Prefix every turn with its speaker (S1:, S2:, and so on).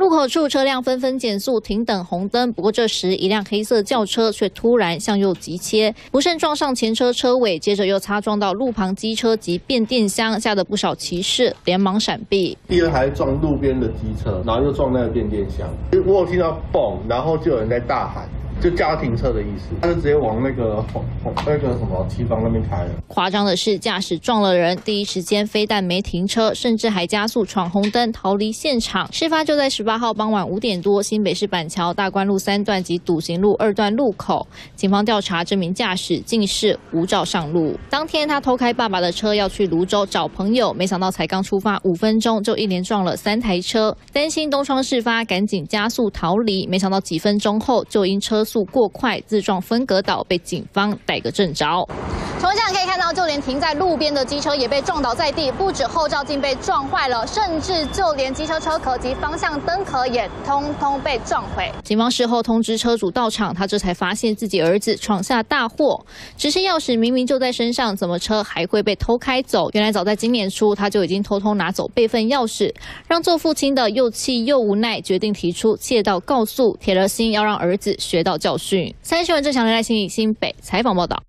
S1: 路口处车辆纷纷减速停等红灯，不过这时一辆黑色轿车却突然向右急切，不慎撞上前车车尾，接着又擦撞到路旁机车及变电箱，吓得不少骑士连忙闪避。
S2: 第二台撞路边的机车，然后又撞那个变电箱，我有听到嘣，然后就有人在大喊。就家庭车的意思，他就直接往那个那个什么七方那边开了。
S1: 夸张的是，驾驶撞了人，第一时间非但没停车，甚至还加速闯红灯逃离现场。事发就在十八号傍晚五点多，新北市板桥大关路三段及笃行路二段路口，警方调查这名驾驶竟是无照上路。当天他偷开爸爸的车要去泸州找朋友，没想到才刚出发五分钟就一连撞了三台车，担心东窗事发，赶紧加速逃离，没想到几分钟后就因车。速过快，自撞分隔岛，被警方逮个正着。从现场可以看到，就连停在路边的机车也被撞倒在地，不止后照镜被撞坏了，甚至就连机车车壳及方向灯壳也通通被撞毁。警方事后通知车主到场，他这才发现自己儿子闯下大祸。只是钥匙明明就在身上，怎么车还会被偷开走？原来早在今年初，他就已经偷偷拿走备份钥匙，让做父亲的又气又无奈，决定提出窃盗告诉，铁了心要让儿子学到。教训。三新闻正常来新以新北采访报道。